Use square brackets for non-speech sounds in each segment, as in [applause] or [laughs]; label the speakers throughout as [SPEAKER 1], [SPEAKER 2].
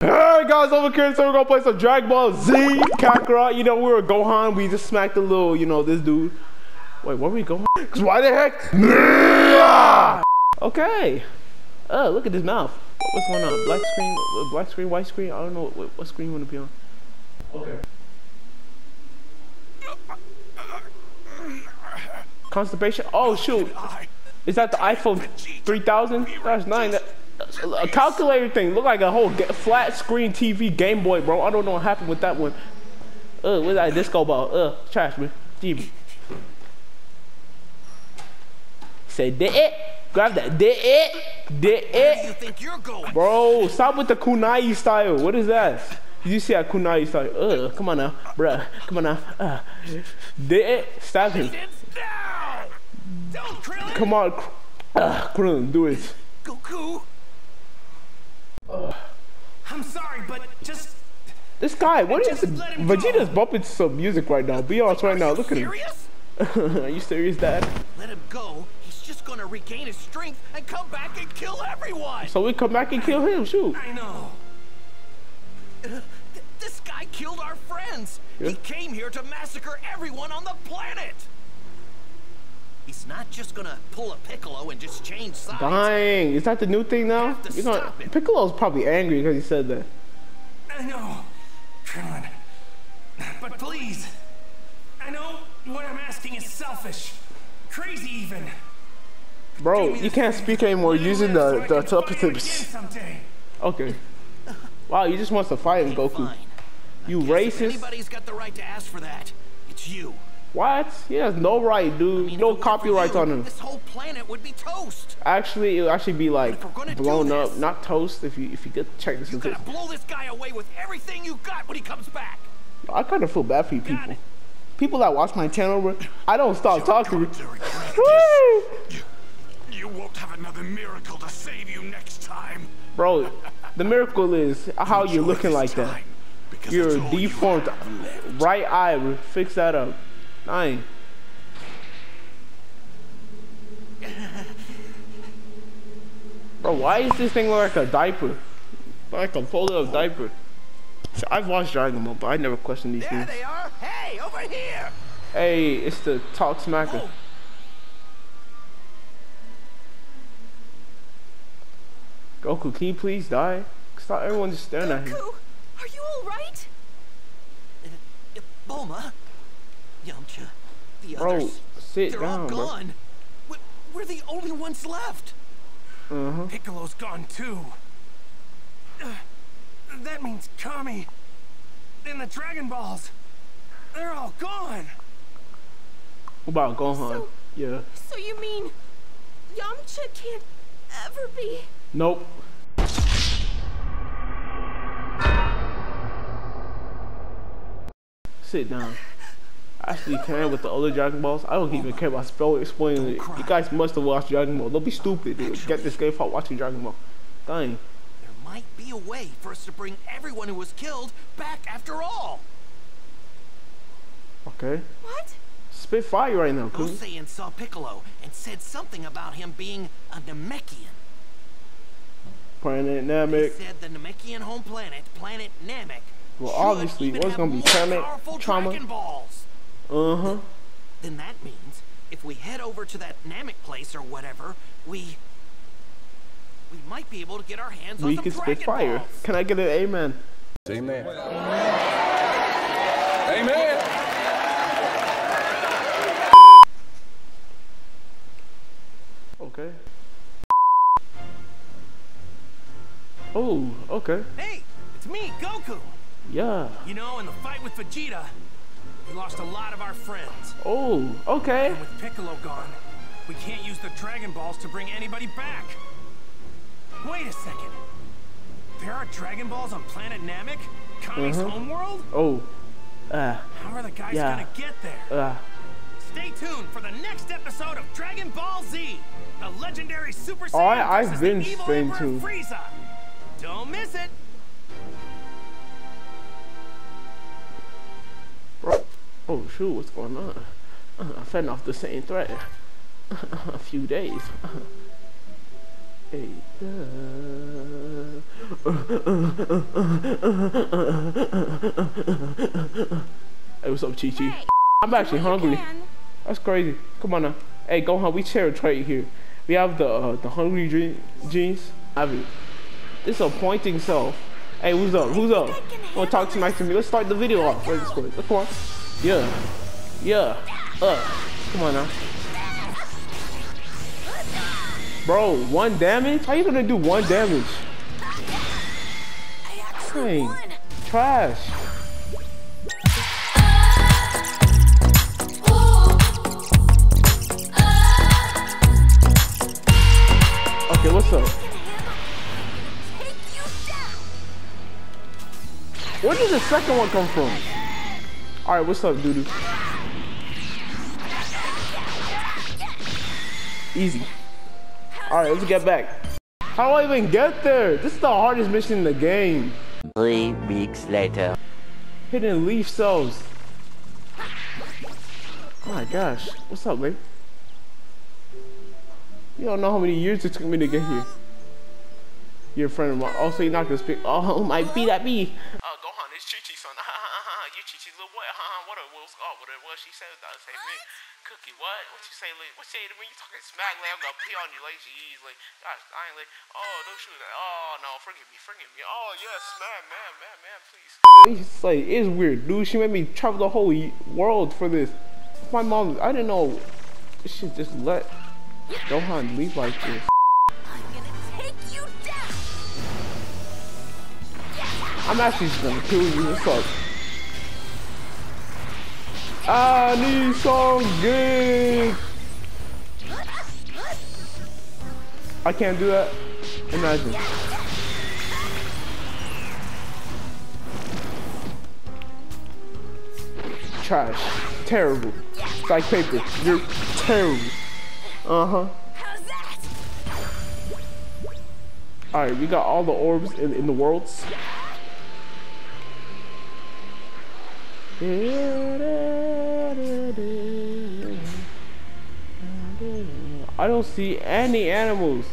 [SPEAKER 1] Hey guys, over here, so we're gonna play some Dragon Ball Z Kakarot. You know, we were Gohan, we just smacked a little, you know, this dude. Wait, where are we going? Cause why the heck? Okay. Oh, look at this mouth. What's going on? Black screen, uh, black screen, white screen? I don't know what, what screen you wanna be on. Okay. Constipation? Oh shoot. Is that the iPhone 3000? That's nine. That, a calculator thing. Look like a whole flat screen TV Game Boy, bro. I don't know what happened with that one. Uh, what's that disco ball? Uh, trash, man. TV. Say, did it? Grab that. Did it? Did it?
[SPEAKER 2] you think you're going?
[SPEAKER 1] Bro, stop with the kunai style. What is that? Did you see that kunai style? Uh, come on now, bruh. Come on now. Uh, did it? Stop him. Come on. Uh, Krillin, do it.
[SPEAKER 2] Goku! I'm sorry, but just...
[SPEAKER 1] This guy, what is
[SPEAKER 2] Just let go.
[SPEAKER 1] Vegeta's bumping some music right now. Be honest right now. Look
[SPEAKER 2] you
[SPEAKER 1] at him. [laughs] Are you serious, Dad?
[SPEAKER 2] Let him go. He's just gonna regain his strength and come back and kill everyone!
[SPEAKER 1] So we come back and kill him. Shoot.
[SPEAKER 2] I know. Uh, th- this guy killed our friends.
[SPEAKER 1] Yeah.
[SPEAKER 2] He came here to massacre everyone on the planet. He's not just gonna pull a Piccolo and just change sides.
[SPEAKER 1] Dang, is that the new thing now? You're gonna. Piccolo's probably angry because he said that.
[SPEAKER 2] I know, Krillin. But please, I know what I'm asking is selfish, crazy even.
[SPEAKER 1] Bro, you can't speak anymore using the
[SPEAKER 2] so I
[SPEAKER 1] the
[SPEAKER 2] can fight him again
[SPEAKER 1] telepathy. Okay. Wow, you just wants to fight him, Goku. You
[SPEAKER 2] Guess
[SPEAKER 1] racist?
[SPEAKER 2] anybody's got the right to ask for that, it's you.
[SPEAKER 1] What? He has no right, dude.
[SPEAKER 2] I mean,
[SPEAKER 1] no
[SPEAKER 2] it
[SPEAKER 1] copyrights
[SPEAKER 2] you,
[SPEAKER 1] on him.
[SPEAKER 2] This whole planet would be toast.
[SPEAKER 1] Actually, it'll actually be like
[SPEAKER 2] if we're gonna do
[SPEAKER 1] blown up,
[SPEAKER 2] this-
[SPEAKER 1] not toast. If you if you get check this
[SPEAKER 2] You gotta blow this guy away with everything you got when he comes back.
[SPEAKER 1] I kind of feel bad for you
[SPEAKER 2] Got
[SPEAKER 1] people.
[SPEAKER 2] it.
[SPEAKER 1] People that watch my channel, bro, I don't stop talking.
[SPEAKER 3] going to
[SPEAKER 1] Woo!
[SPEAKER 3] You, you won't have another miracle to save you next time.
[SPEAKER 1] Bro, the miracle is [laughs] how you're looking like that. You're
[SPEAKER 3] it's you
[SPEAKER 1] deformed. Right eye, bro. fix that up. Nine. Bro, why is this thing look like a diaper? Like a folded up diaper. So I've watched Dragon Ball, but I never questioned these
[SPEAKER 2] There
[SPEAKER 1] things.
[SPEAKER 2] they are. Hey, over here.
[SPEAKER 1] Hey, it's the Talk Smacker.
[SPEAKER 2] Oh,
[SPEAKER 1] Goku, can you please die? Stop everyone just staring at him.
[SPEAKER 4] Goku, are you all right?
[SPEAKER 2] uh, Bulma, Yamcha, the
[SPEAKER 1] Bro,
[SPEAKER 2] others.
[SPEAKER 1] sit
[SPEAKER 2] They're
[SPEAKER 1] down,
[SPEAKER 2] all
[SPEAKER 1] bro.
[SPEAKER 2] gone. We- We're the only ones left.
[SPEAKER 1] Uh-huh.
[SPEAKER 2] Piccolo's gone too. Uh, that means Kami and the Dragon Balls. They're all gone.
[SPEAKER 1] What about Gohan?
[SPEAKER 4] So-
[SPEAKER 1] yeah.
[SPEAKER 4] So you mean Yamcha can't ever be?
[SPEAKER 1] Nope. Sit down. I actually can with the other Dragon Balls. I don't even care about spell explaining it. You guys must have watched Dragon Ball. Don't be stupid. Dude. Get this game for watching Dragon Ball. Dang.
[SPEAKER 2] There might be a way for us to bring everyone who was killed back after all.
[SPEAKER 1] Okay.
[SPEAKER 4] What?
[SPEAKER 1] Spit fire right now, cool.
[SPEAKER 2] Hossein saw Piccolo and said something about him being a Namekian.
[SPEAKER 1] Planet
[SPEAKER 2] He
[SPEAKER 1] Namek.
[SPEAKER 2] said the Namekian home planet, Planet Namek,
[SPEAKER 1] Well, obviously,
[SPEAKER 2] even
[SPEAKER 1] what's gonna be
[SPEAKER 2] more
[SPEAKER 1] Namek,
[SPEAKER 2] powerful
[SPEAKER 1] trauma?
[SPEAKER 2] Dragon Balls.
[SPEAKER 1] Uh-huh.
[SPEAKER 2] Then that means if we head over to that Namek place or whatever, we we might be able to get our hands on
[SPEAKER 1] We
[SPEAKER 2] some
[SPEAKER 1] can spit fire.
[SPEAKER 2] Balls.
[SPEAKER 1] Can I get an amen?
[SPEAKER 5] Amen. Amen.
[SPEAKER 1] Okay. Oh, okay.
[SPEAKER 2] Hey, it's me, Goku.
[SPEAKER 1] Yeah.
[SPEAKER 2] You know, in the fight with Vegeta, we lost a lot of our friends.
[SPEAKER 1] Oh, okay.
[SPEAKER 2] And with Piccolo gone, we can't use the Dragon Balls to bring anybody back. Wait a second. There are Dragon Balls on planet Namek? Kami's
[SPEAKER 1] Mhm.
[SPEAKER 2] homeworld?
[SPEAKER 1] Oh. Ah.
[SPEAKER 2] How are the guys
[SPEAKER 1] Yeah.
[SPEAKER 2] gonna get there?
[SPEAKER 1] Ah.
[SPEAKER 2] Stay tuned for the next episode of Dragon Ball Z, the legendary Super Saiyan
[SPEAKER 1] Oh, I- I've been
[SPEAKER 2] the evil Emperor
[SPEAKER 1] tuned.
[SPEAKER 2] Frieza. Don't miss it.
[SPEAKER 1] Bro. Oh, shoot, what's going on? Uh, I'm fending off the same threat. a few days. Hey, hey, what's up, Chi Chi?
[SPEAKER 4] Hey,
[SPEAKER 1] I'm actually
[SPEAKER 4] do what you
[SPEAKER 1] hungry. That's crazy. Come on now. Hey, Gohan, we share a trait here. We have the uh, the hungry dream, jeans. Have it. This is a pointing self. Hey, who's up? Who's up? Wanna talk to to me? Let's start the video off. This way. Come on. Yeah. Yeah. Uh. Come on now. Bro, one damage? How you gonna do one damage? Dang. Trash. Okay, what's up? Where did the second one come from? Alright, what's up, dude? Easy. Alright, let's get back. How do I even get there? This is the hardest mission in the game.
[SPEAKER 5] Three weeks later.
[SPEAKER 1] Hidden leaf cells. Oh my gosh. What's up, man? You don't know how many years it took me to get here. You're friend of mine. Also, you're not gonna speak. Oh, [laughs] my B that B. Uh, Gohan, it's Chi Chi son. you Chi Chi's little boy. What it was? Oh, what it was? She said that same thing. Cookie, what? What you say? Like, what you say to me? You talking smack? Like, I'm gonna pee on you like she is. Like, gosh, I ain't like, oh, don't shoot that. Oh no, forgive me, forgive me. Oh yes, man, man, man, man, please. It's like it's weird, dude. She made me travel the whole world for this. My mom, I didn't know. She just let Gohan leave like this.
[SPEAKER 4] I'm gonna take you down.
[SPEAKER 1] I'm actually just gonna kill you. What's up? I need some good. I can't do that. Imagine. Trash. Terrible. Like paper. You're terrible. Uh huh. Alright, we got all the orbs in, in the worlds. I don't see any animals.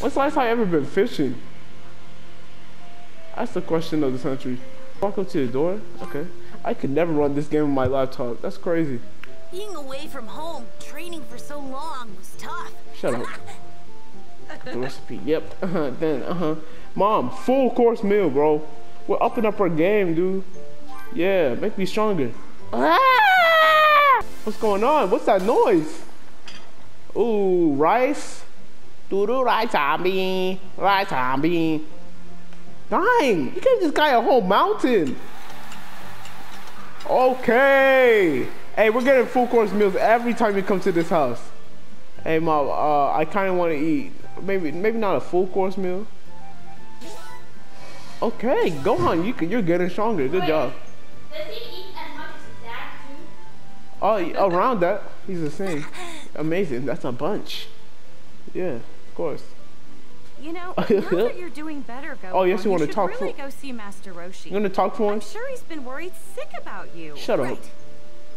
[SPEAKER 1] When's the last time I ever been fishing? That's the question of the century. Walk up to the door? Okay. I could never run this game on my laptop. That's crazy.
[SPEAKER 4] Being away from home, training for so long was tough.
[SPEAKER 1] Shut up. the recipe. Yep. Uh-huh. Then, uh huh. Mom, full course meal, bro. We're upping up our game, dude. Yeah, make me stronger. Ah! What's going on? What's that noise? Ooh, rice. Doodoo rice zombie. Rice zombie. Dang, you gave this guy a whole mountain. Okay. Hey, we're getting full course meals every time you come to this house. Hey, mom, uh, I kind of want to eat. Maybe, maybe not a full course meal. Okay, Gohan, you can, you're getting stronger. Good job. Oh, around that, he's the same. Amazing. That's a bunch. Yeah, of course.
[SPEAKER 6] You know, [laughs] now that you're doing better, Gohan,
[SPEAKER 1] Oh, yes, you wanna
[SPEAKER 6] should
[SPEAKER 1] talk
[SPEAKER 6] really
[SPEAKER 1] for-
[SPEAKER 6] go see Master Roshi.
[SPEAKER 1] You gonna talk for
[SPEAKER 6] I'm
[SPEAKER 1] him?
[SPEAKER 6] sure he's been worried sick about you.
[SPEAKER 1] Shut up.
[SPEAKER 4] Right.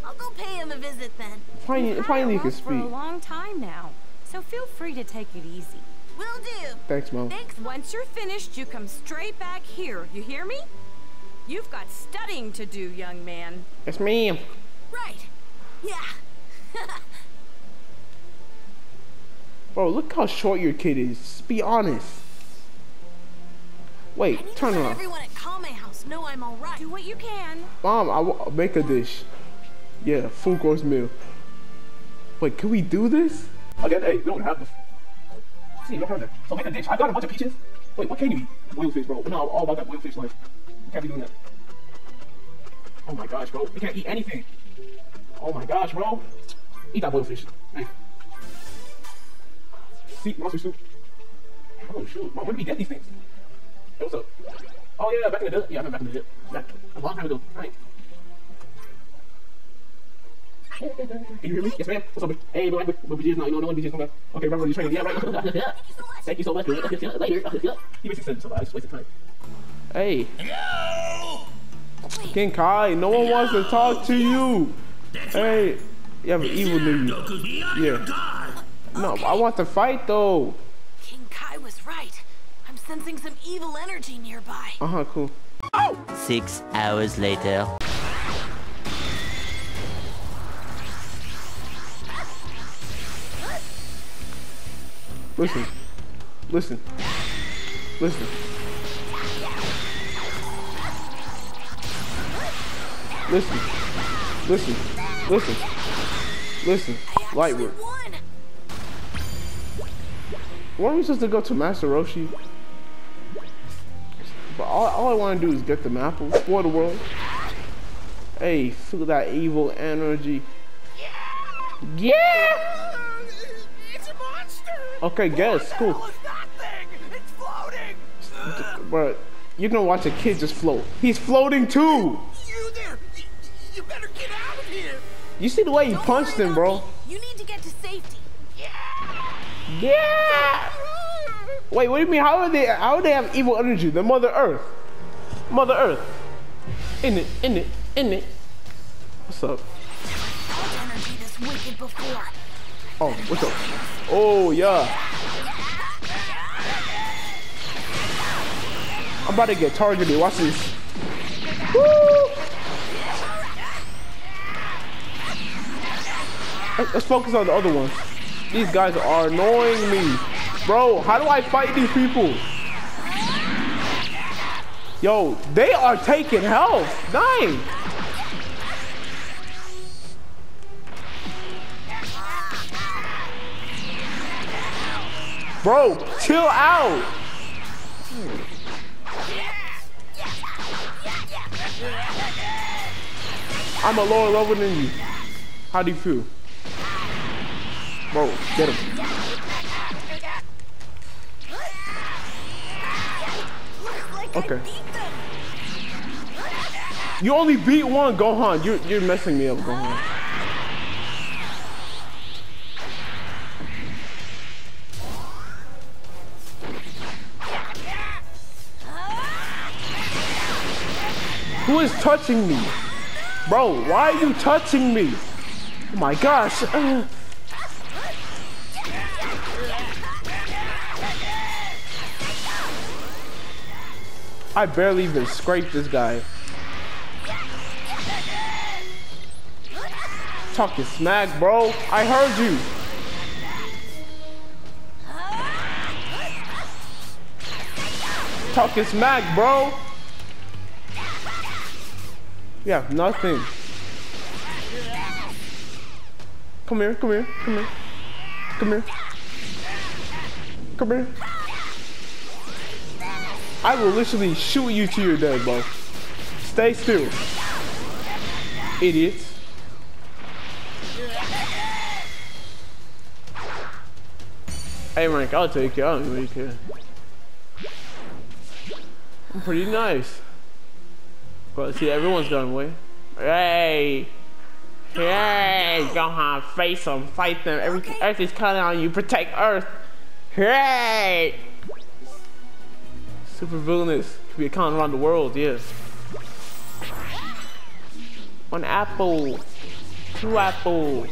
[SPEAKER 4] I'll go pay him a visit then.
[SPEAKER 1] Finally,
[SPEAKER 6] You've had
[SPEAKER 1] finally you
[SPEAKER 6] it
[SPEAKER 1] can
[SPEAKER 6] off for a long time now, so feel free to take it easy.
[SPEAKER 4] Will do.
[SPEAKER 1] Thanks, mom.
[SPEAKER 4] Thanks.
[SPEAKER 6] Once you're finished, you come straight back here. You hear me? You've got studying to do, young man.
[SPEAKER 1] Yes, ma'am.
[SPEAKER 4] Right. Yeah.
[SPEAKER 1] Bro, look how short your kid is. Just be honest.
[SPEAKER 4] I
[SPEAKER 1] Wait,
[SPEAKER 4] need
[SPEAKER 1] turn
[SPEAKER 4] to let
[SPEAKER 1] around.
[SPEAKER 4] everyone at Kame House know I'm all right.
[SPEAKER 6] Do what you can.
[SPEAKER 1] Mom, I will make a dish. Yeah, full course meal. Wait, can we do this? Oh, Again, hey, you don't have this. See, you don't have that. So make a dish. I got a bunch of peaches. Wait, what can you eat? Boiled fish, bro. No, all about that boiled fish life. You can't be doing that. Oh my gosh, bro. We can't eat anything. Oh my gosh, bro. Eat that boiled fish. Hey. See, monster soup. Oh shoot, Mom, where did we get these things? Hey, what's up? Oh yeah, back in the day. Yeah, I remember back in the day. Back a long time ago. Right. Can you hear me? Yes, ma'am. What's up? Hey, bro, but BJ's not, you know, no one BJ's coming back. Okay, remember you're training. Yeah, right. [laughs] Thank you so much. Later. He basically said so, I just wasted time. Hey. King Kai, no one wants to talk to you. Hey, you have an evil near you. Yeah. No, I want to fight though. King Kai was right.
[SPEAKER 6] I'm sensing some evil energy nearby.
[SPEAKER 1] Uh huh. Cool. Oh!
[SPEAKER 5] Six hours later.
[SPEAKER 1] Listen. Listen. Listen. Listen. Listen. Listen. Listen.
[SPEAKER 6] Lightwood.
[SPEAKER 1] Weren't we supposed to go to Master Roshi? But all, all I want to do is get the apple, explore the world. Hey, feel that evil energy. Yeah!
[SPEAKER 3] It's a monster!
[SPEAKER 1] Okay, guess. Cool.
[SPEAKER 3] It's floating!
[SPEAKER 1] But you're gonna watch a kid just float. He's floating too!
[SPEAKER 3] You there! You, you better get out of here!
[SPEAKER 1] You see the way he punched him, bro?
[SPEAKER 6] You need to get to safety.
[SPEAKER 1] Yeah! Yeah. Wait, what do you mean? How are they? How do they have evil energy? The Mother Earth, Mother Earth. In it, in it, in it. What's up?
[SPEAKER 6] Felt energy this wicked before.
[SPEAKER 1] Oh, what's up? Oh yeah. I'm about to get targeted. Watch this. Woo! Let's focus on the other ones. These guys are annoying me. Bro, how do I fight these people? Yo, they are taking health. Dang. Bro, chill out. I'm a lower level than you. How do you feel? Bro, get him. Okay. You only beat one, Gohan. You're, you're messing me up, Gohan. Who is touching me? Bro, why are you touching me? Oh my gosh. [sighs] Uh, I barely even scraped this guy. Talking smack, bro. I heard you. Talking smack, bro. Have nothing. Come here, come here, come here. Come here. Come here. I will literally shoot you to your death, bro. Stay still. Idiots. Hey, Rank, I'll take you. I don't really care. I'm pretty nice. But see, everyone's gone away. Hey! Hey! Gohan, face them, fight them.
[SPEAKER 6] Okay.
[SPEAKER 1] Everything's coming on you. Protect Earth. Hey! Super villainous. Could be a con around the world, yes. One apple. Two apple.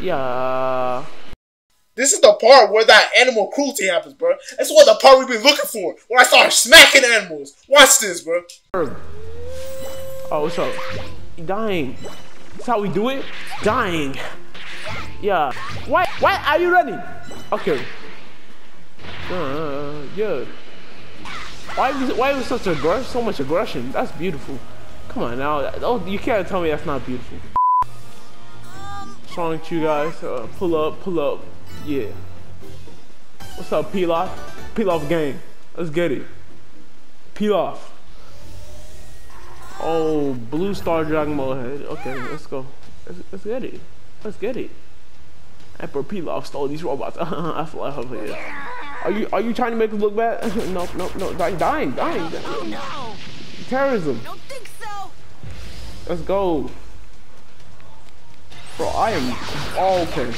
[SPEAKER 1] Yeah.
[SPEAKER 7] This is the part where that animal cruelty happens, bro. That's what the part we've been looking for. When I start smacking animals. Watch this, bro.
[SPEAKER 1] Oh, what's up? Dying. That's how we do it? Dying. Yeah. Why, why are you running? Okay. Uh, yeah. Why was, why was such aggression, so much aggression? That's beautiful. Come on now. Oh, you can't tell me that's not beautiful. What's wrong with you guys? Uh, pull up, pull up. Yeah. What's up? Peel off gang. Let's get it. Off. Oh, blue star Dragon Ball head. Okay, let's go. Let's, let's get it. Let's get it. Emperor Pilaf stole these robots. [laughs] I fly over here. Are you are you trying to make us look bad? [laughs] nope, nope, nope. Dying, dying, dying.
[SPEAKER 6] Oh no!
[SPEAKER 1] Terrorism.
[SPEAKER 6] Don't think so.
[SPEAKER 1] Let's go. Bro, I am all okay.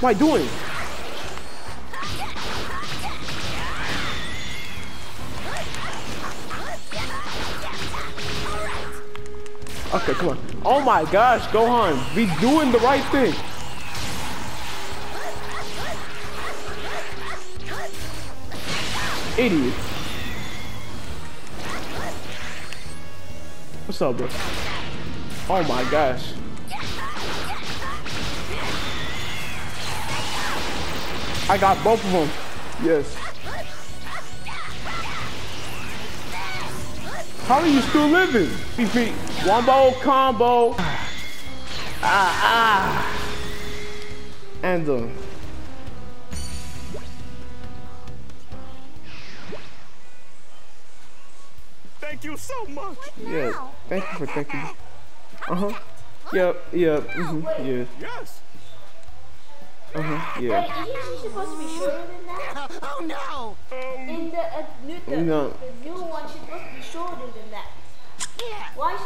[SPEAKER 1] What am I doing? Okay, come on. Oh my gosh, Gohan, be doing the right thing. Idiot. What's up, bro? Oh my gosh. I got both of them. Yes. How are you still living? BP. Wombo combo. Ah, ah. And, um.
[SPEAKER 2] Thank you so much.
[SPEAKER 1] Yeah. Thank you for thanking me. Uh huh. Yep, yep, mm-hmm, yes.
[SPEAKER 2] Yes.
[SPEAKER 1] Uh huh,
[SPEAKER 4] Wait,
[SPEAKER 1] yeah.
[SPEAKER 4] isn't she supposed to be shorter than that?
[SPEAKER 2] Oh no.
[SPEAKER 4] In the, uh, new, the,
[SPEAKER 1] No.
[SPEAKER 4] the new one, she's supposed to be shorter than that.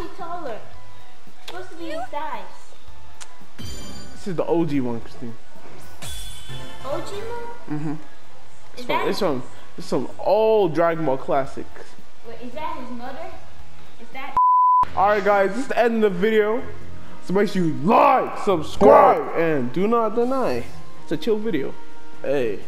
[SPEAKER 4] Why is she taller? Supposed to be in size.
[SPEAKER 1] This is the OG one, Christine.
[SPEAKER 4] OG mode?
[SPEAKER 1] Mm-hmm. It's from,
[SPEAKER 4] that,
[SPEAKER 1] it's from, it's some old Dragon Ball classics.
[SPEAKER 4] wait, is that his mother? Is that
[SPEAKER 1] Alright guys, this is the end of the video. So make sure you like, subscribe, and do not deny. It's a chill video. Hey.